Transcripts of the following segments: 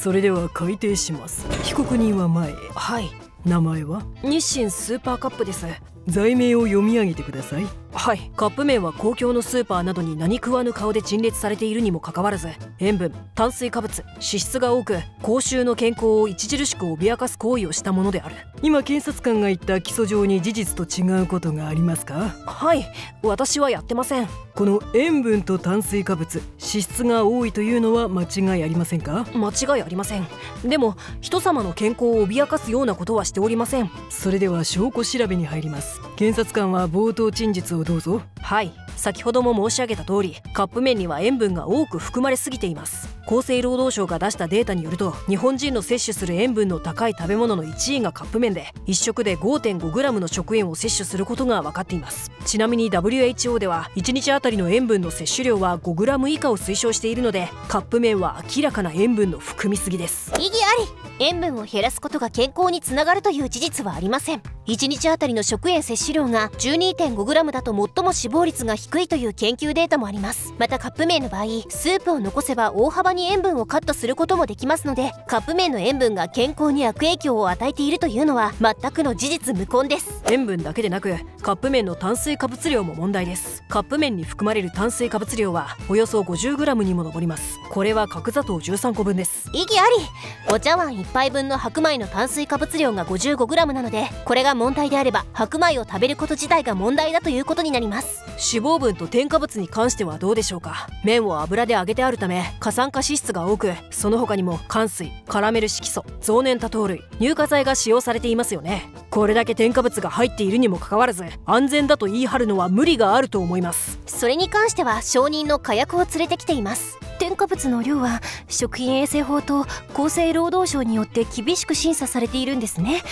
それでは改定します。被告人は前。へはい。名前は？日清スーパーカップです罪名を読み上げてください。はい。カップ麺は公共のスーパーなどに何食わぬ顔で陳列されているにもかかわらず塩分炭水化物脂質が多く公衆の健康を著しく脅かす行為をしたものである。今検察官が言った起訴状に事実と違うことがありますか？はい。私はやってません。この塩分と炭水化物脂質が多いというのは間違いありませんか？間違いありません。でも人様の健康を脅かすようなことはしておりません。それでは証拠調べに入ります検察官は冒頭陳述をどうぞ。はい。先ほども申し上げた通りカップ麺には塩分が多く含まれすぎています。厚生労働省が出したデータによると日本人の摂取する塩分の高い食べ物の1位がカップ麺で1食で 5.5g の食塩を摂取することが分かっています。ちなみに WHO では1日あたりの塩分の摂取量は 5g 以下を推奨しているのでカップ麺は明らかな塩分の含みすぎです。意義あり。塩分を減らすことが健康につながるという事実はありません1日あたりの食塩摂取量が 12.5g だと最も死亡率が低いという研究データもあります。またカップ麺の場合スープを残せば大幅に塩分をカットすることもできますのでカップ麺の塩分が健康に悪影響を与えているというのは全くの事実無根です。塩分だけでなくカップ麺の炭水化物量も問題です。カップ麺に含まれる炭水化物量はおよそ 50g にも上ります。これは角砂糖13個分です。意義あり。お茶碗1杯分の白米の炭水化物量が 55g なのでこれが問題であれば白米を食べること自体が問題だということになります。脂肪分と添加物に関してはどうでしょうか？麺を油で揚げてあるため過酸化脂質が多くその他にも甘水カラメル色素増粘多糖類乳化剤が使用されていますよね。これだけ添加物が入っているにもかかわらず安全だと言い張るのは無理があると思います。それに関しては証人の火薬を連れてきています添加物の量は食品衛生法と厚生労働省によって厳しく審査されているんですね。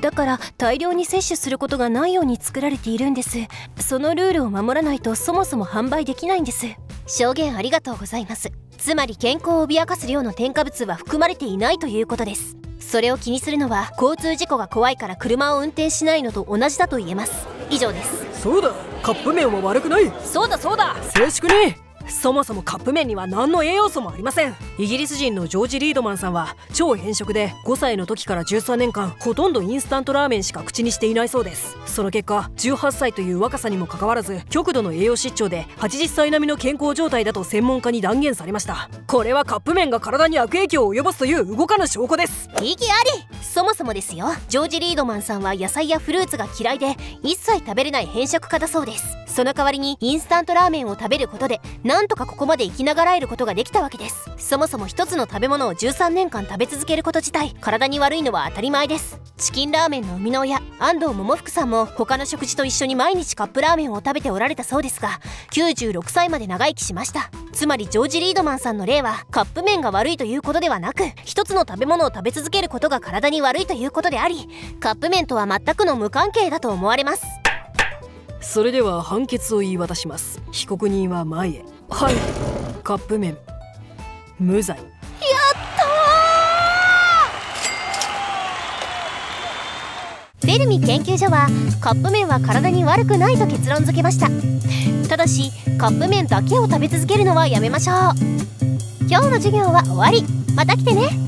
だから大量に摂取することがないように作られているんです。そのルールを守らないとそもそも販売できないんです。証言ありがとうございます。つまり健康を脅かす量の添加物は含まれていないということです。それを気にするのは交通事故が怖いから車を運転しないのと同じだと言えます。以上です。そうだ。カップ麺は悪くない。そうだそうだ。静粛にそもそもカップ麺には何の栄養素もありません。イギリス人のジョージ・リードマンさんは超偏食で5歳の時から13年間ほとんどインスタントラーメンしか口にしていないそうです。その結果18歳という若さにもかかわらず極度の栄養失調で80歳並みの健康状態だと専門家に断言されました。これはカップ麺が体に悪影響を及ぼすという動かぬ証拠です。意義あり。そもそもですよ。ジョージ・リードマンさんは野菜やフルーツが嫌いで一切食べれない偏食家だそうです。その代わりにインスタントラーメンを食べることでなんとかここまで生きながらえることができたわけです。そもそも一つの食べ物を13年間食べ続けること自体体に悪いのは当たり前です。チキンラーメンの生みの親安藤桃福さんも他の食事と一緒に毎日カップラーメンを食べておられたそうですが96歳まで長生きしました。つまりジョージ・リードマンさんの例はカップ麺が悪いということではなく一つの食べ物を食べ続けることが体に悪いということでありカップ麺とは全くの無関係だと思われます。それでは判決を言い渡します。被告人は前へ。はい。カップ麺。無罪。フェルミ研究所はカップ麺は体に悪くないと結論付けました。ただしカップ麺だけを食べ続けるのはやめましょう。今日の授業は終わり。また来てね。